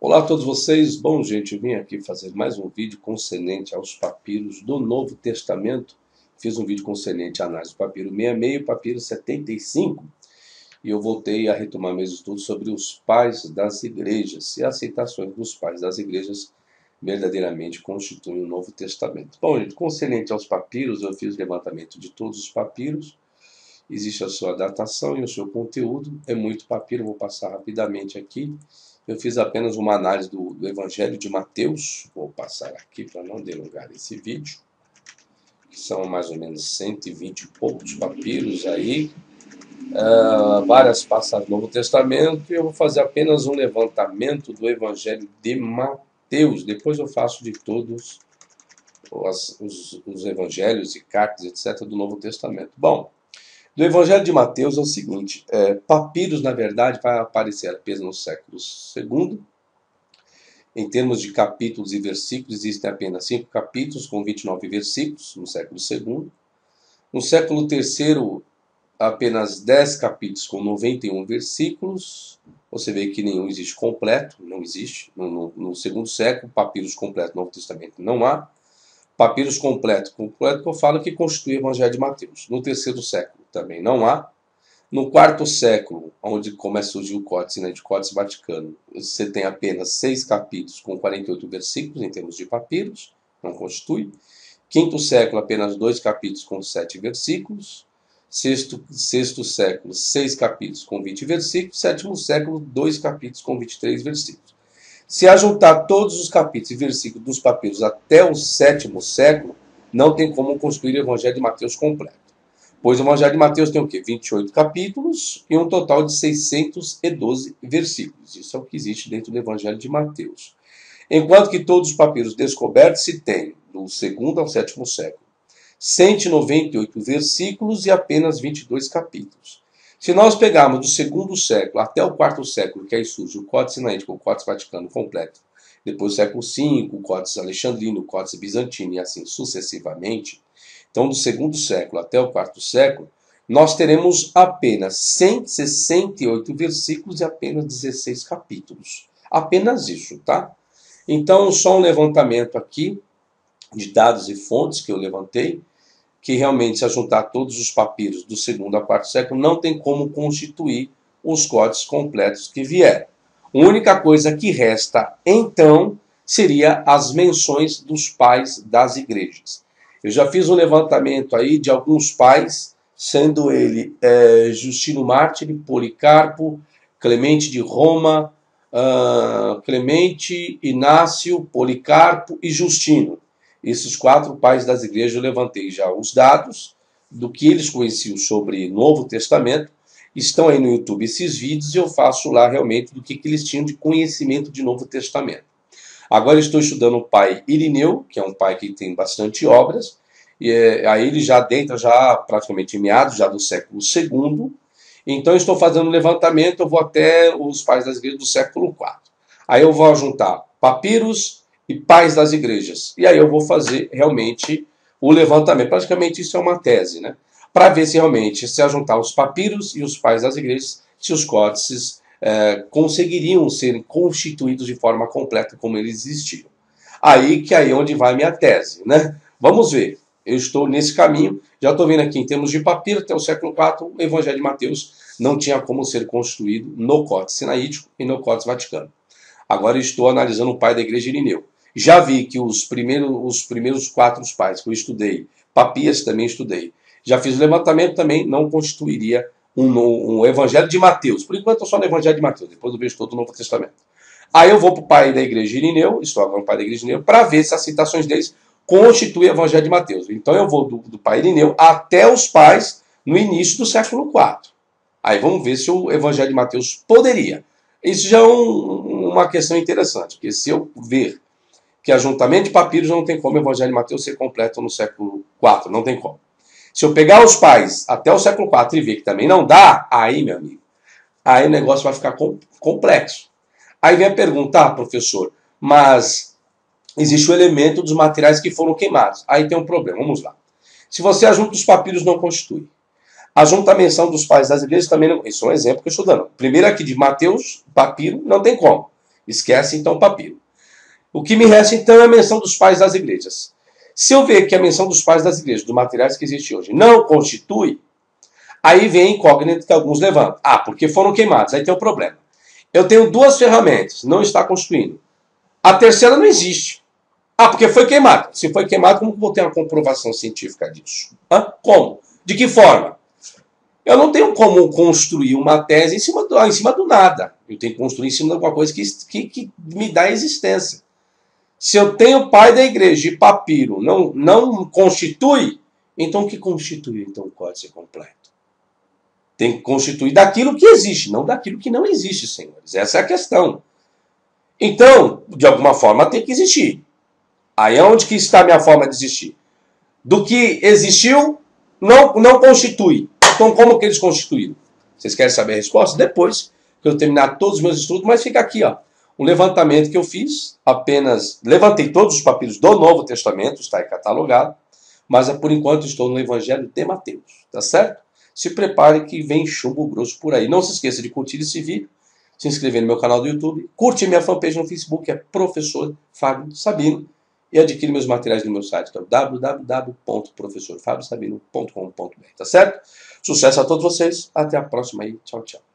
Olá a todos vocês. Bom, gente, vim aqui fazer mais um vídeo concernente aos papiros do Novo Testamento. Fiz um vídeo concernente à análise do papiro 66 e papiro 75. E eu voltei a retomar meus estudos sobre os pais das igrejas e aceitações dos pais das igrejas verdadeiramente constituem o Novo Testamento. Bom, gente, concernente aos papiros, eu fiz levantamento de todos os papiros. Existe a sua datação e o seu conteúdo. É muito papiro, vou passar rapidamente aqui eu fiz apenas uma análise do, do Evangelho de Mateus, vou passar aqui para não delongar esse vídeo, que são mais ou menos 120 e poucos papiros aí, uh, várias passagens do Novo Testamento, e eu vou fazer apenas um levantamento do Evangelho de Mateus, depois eu faço de todos os, os, os evangelhos e cartas, etc., do Novo Testamento. Bom, do Evangelho de Mateus é o seguinte: é, papiros, na verdade, vai aparecer apenas no século II. Em termos de capítulos e versículos, existem apenas cinco capítulos com 29 versículos no século II. No século III, apenas 10 capítulos com 91 versículos. Você vê que nenhum existe completo, não existe. No, no, no segundo século, papiros completos no Novo Testamento não há. Papiros completo, completo que eu falo que constitui o Evangelho de Mateus. No terceiro século, também não há. No quarto século, onde começa a surgir o Códice, né, de Códice Vaticano, você tem apenas seis capítulos com 48 versículos em termos de papiros, não constitui. Quinto século, apenas dois capítulos com sete versículos. Sexto, sexto século, seis capítulos com 20 versículos. Sétimo século, dois capítulos com 23 versículos. Se ajuntar todos os capítulos e versículos dos papiros até o sétimo século, não tem como construir o Evangelho de Mateus completo. Pois o Evangelho de Mateus tem o quê? 28 capítulos e um total de 612 versículos. Isso é o que existe dentro do Evangelho de Mateus. Enquanto que todos os papiros descobertos se tem, do segundo ao sétimo século, 198 versículos e apenas 22 capítulos. Se nós pegarmos do segundo século até o quarto século, que aí surge o Códice Sinaítico, o Códice Vaticano completo, depois o século V, o Códice Alexandrino, o Códice Bizantino e assim sucessivamente, então do segundo século até o quarto século, nós teremos apenas 168 versículos e apenas 16 capítulos. Apenas isso, tá? Então, só um levantamento aqui de dados e fontes que eu levantei, que realmente, se juntar todos os papiros do segundo a quarto século, não tem como constituir os códigos completos que vieram. A única coisa que resta, então, seria as menções dos pais das igrejas. Eu já fiz um levantamento aí de alguns pais, sendo ele é, Justino Mártir, Policarpo, Clemente de Roma, uh, Clemente, Inácio, Policarpo e Justino. Esses quatro pais das igrejas eu levantei já os dados do que eles conheciam sobre Novo Testamento. Estão aí no YouTube esses vídeos e eu faço lá realmente do que, que eles tinham de conhecimento de Novo Testamento. Agora estou estudando o pai Irineu, que é um pai que tem bastante obras, e é, aí ele já adentra já praticamente em meados já do século II. Então estou fazendo um levantamento, eu vou até os pais das igrejas do século IV. Aí eu vou juntar papiros e pais das igrejas. E aí eu vou fazer realmente o levantamento. Praticamente isso é uma tese, né? Para ver se realmente se juntar os papiros e os pais das igrejas, se os códices é, conseguiriam ser constituídos de forma completa como eles existiam. Aí que aí é onde vai minha tese, né? Vamos ver. Eu estou nesse caminho. Já estou vendo aqui em termos de papiro até o século IV, o Evangelho de Mateus não tinha como ser construído no Códice Sinaítico e no Códice Vaticano. Agora estou analisando o pai da Igreja Irineu. Já vi que os primeiros, os primeiros quatro pais que eu estudei, Papias também estudei. Já fiz o levantamento também, não constituiria um, um Evangelho de Mateus. Por enquanto, só no Evangelho de Mateus, depois eu vejo todo o Novo Testamento. Aí eu vou para o pai da igreja Irineu, estou agora no pai da igreja Irineu, para ver se as citações deles constituem o Evangelho de Mateus. Então eu vou do, do pai Irineu até os pais no início do século IV. Aí vamos ver se o Evangelho de Mateus poderia. Isso já é um, uma questão interessante, porque se eu ver que ajuntamento de papiros não tem como o Evangelho de Mateus ser completo no século IV, não tem como. Se eu pegar os pais até o século IV e ver que também não dá, aí, meu amigo, aí o negócio vai ficar complexo. Aí vem a pergunta, ah, professor, mas existe o elemento dos materiais que foram queimados. Aí tem um problema, vamos lá. Se você ajunta os papiros, não constitui. Ajunta a menção dos pais das igrejas também não. Isso é um exemplo que eu estou dando. Primeiro aqui de Mateus, papiro, não tem como. Esquece então o papiro. O que me resta então é a menção dos pais das igrejas. Se eu ver que a menção dos pais das igrejas, dos materiais que existem hoje, não constitui, aí vem a incógnita que alguns levantam. Ah, porque foram queimados, aí tem um problema. Eu tenho duas ferramentas, não está constituindo. A terceira não existe. Ah, porque foi queimado. Se foi queimado, como vou ter uma comprovação científica disso? Hã? Como? De que forma? Eu não tenho como construir uma tese em cima do, em cima do nada. Eu tenho que construir em cima de alguma coisa que, que, que me dá existência. Se eu tenho pai da igreja e papiro não, não constitui, então o que constitui então o códice completo? Tem que constituir daquilo que existe, não daquilo que não existe, senhores. Essa é a questão. Então, de alguma forma, tem que existir. Aí é onde que está a minha forma de existir. Do que existiu, não, não constitui. Então, como que eles constituíram? Vocês querem saber a resposta? Depois que eu terminar todos os meus estudos, mas fica aqui, ó. Um levantamento que eu fiz, apenas levantei todos os papiros do Novo Testamento, está aí catalogado, mas por enquanto estou no Evangelho de Mateus, tá certo? Se prepare que vem chumbo grosso por aí. Não se esqueça de curtir esse vídeo, se inscrever no meu canal do YouTube, curte minha fanpage no Facebook, é Professor Fábio Sabino, e adquire meus materiais no meu site, que é www.professorfabiosabino.com.br, tá certo? Sucesso a todos vocês, até a próxima aí, tchau, tchau.